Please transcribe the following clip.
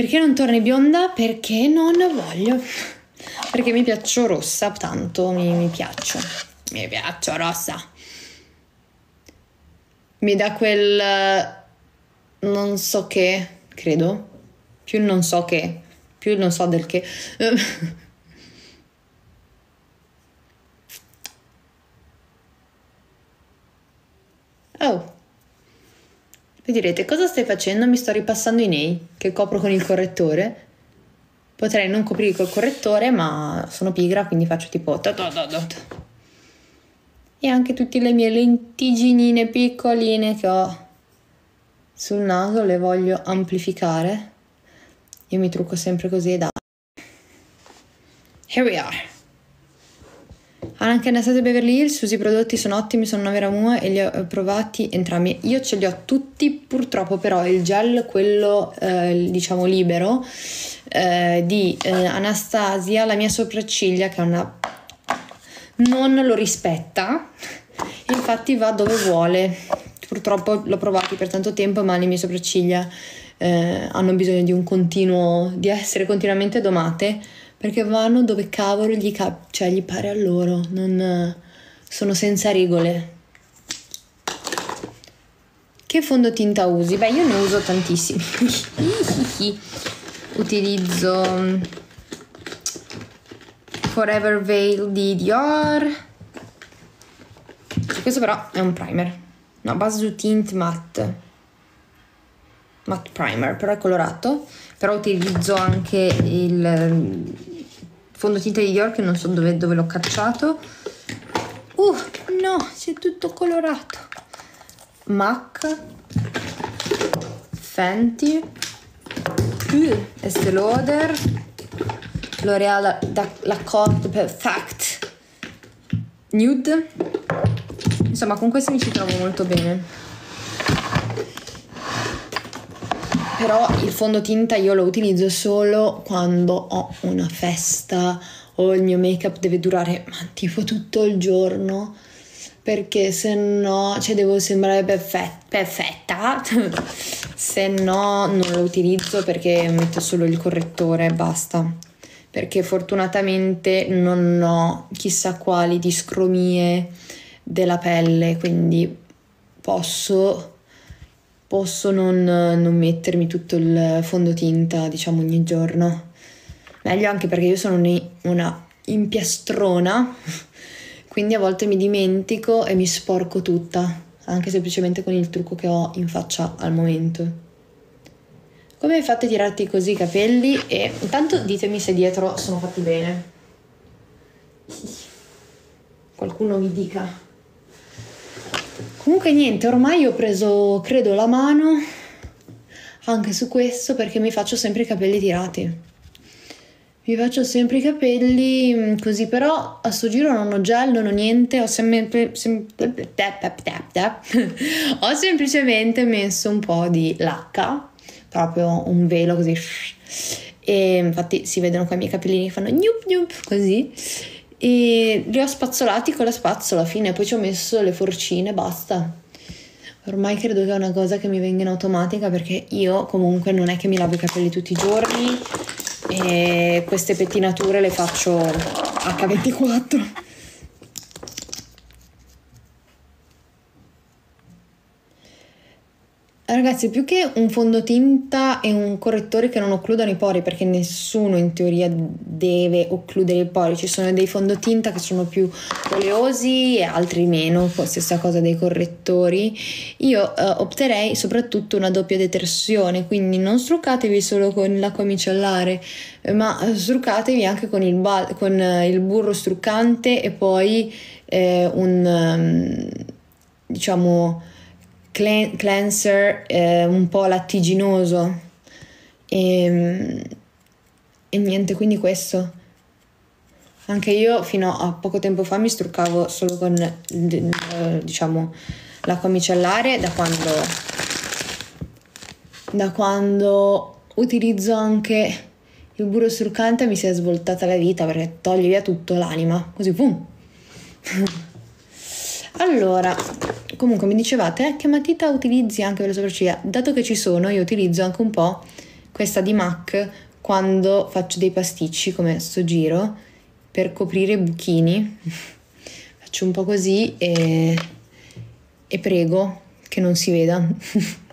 Perché non torni bionda? Perché non voglio. Perché mi piaccio rossa, tanto mi, mi piaccio. Mi piaccio rossa. Mi dà quel non so che, credo. Più non so che, più non so del che. oh. Voi direte, cosa stai facendo? Mi sto ripassando i nei che copro con il correttore. Potrei non coprire col correttore, ma sono pigra, quindi faccio tipo... E anche tutte le mie lentiginine piccoline che ho sul naso le voglio amplificare. Io mi trucco sempre così e da. Here we are. Anche Anastasia Beverly Hills, i prodotti sono ottimi, sono una vera mua e li ho provati entrambi. Io ce li ho tutti, purtroppo però il gel, quello eh, diciamo libero, eh, di eh, Anastasia, la mia sopracciglia che è una... non lo rispetta, infatti va dove vuole. Purtroppo l'ho provato per tanto tempo, ma le mie sopracciglia eh, hanno bisogno di un continuo, di essere continuamente domate perché vanno dove cavolo gli, cap- cioè, gli pare a loro, non, sono senza regole. Che fondotinta usi? Beh, io ne uso tantissimi. Utilizzo mm, Forever Veil di Dior. Questo però è un primer. No, base tint matte. Matte primer, però è colorato. Però utilizzo anche il fondotinta di che non so dove, dove l'ho cacciato. Uh, no, si è tutto colorato. MAC, Fenty, uh, Estée Lauder, L'Oreal Lacoste Perfect Nude. Insomma, con questi mi ci trovo molto bene. Però il fondotinta io lo utilizzo solo quando ho una festa o il mio make up deve durare ma, tipo tutto il giorno perché se no cioè devo sembrare perfetta, perfetta. se no non lo utilizzo perché metto solo il correttore e basta perché fortunatamente non ho chissà quali discromie della pelle quindi posso posso non, non mettermi tutto il fondotinta, diciamo, ogni giorno. Meglio anche perché io sono una impiastrona, quindi a volte mi dimentico e mi sporco tutta, anche semplicemente con il trucco che ho in faccia al momento. Come hai fatto a tirarti così i capelli? E intanto ditemi se dietro sono fatti bene. Qualcuno mi dica. Comunque niente, ormai ho preso, credo, la mano anche su questo perché mi faccio sempre i capelli tirati. Mi faccio sempre i capelli mm, così, però a sto giro non ho gel, non ho niente, ho, sempre, sem- ho semplicemente messo un po' di lacca, proprio un velo così. E infatti si vedono qua i miei capellini che fanno gnup gnup così e li ho spazzolati con la spazzola fine, poi ci ho messo le forcine, basta. Ormai credo che è una cosa che mi venga in automatica perché io comunque non è che mi lavo i capelli tutti i giorni e queste pettinature le faccio H24. Ragazzi, più che un fondotinta e un correttore che non occludano i pori, perché nessuno in teoria deve occludere i pori, ci sono dei fondotinta che sono più oleosi e altri meno, stessa cosa dei correttori. Io eh, opterei soprattutto una doppia detersione, quindi non struccatevi solo con l'acqua micellare, ma struccatevi anche con il, ba- con il burro struccante e poi eh, un um, cleanser eh, un po' lattiginoso e, ehm, e niente, quindi questo. Anche io fino a poco tempo fa mi struccavo solo con diciamo l'acqua micellare da quando da quando utilizzo anche il burro struccante mi si è svoltata la vita perché toglie via tutto l'anima, così pum. allora, Comunque mi dicevate eh, che matita utilizzi anche per le sopracciglia. Dato che ci sono, io utilizzo anche un po' questa di MAC quando faccio dei pasticci come sto giro per coprire i buchini. faccio un po' così e, e prego che non si veda.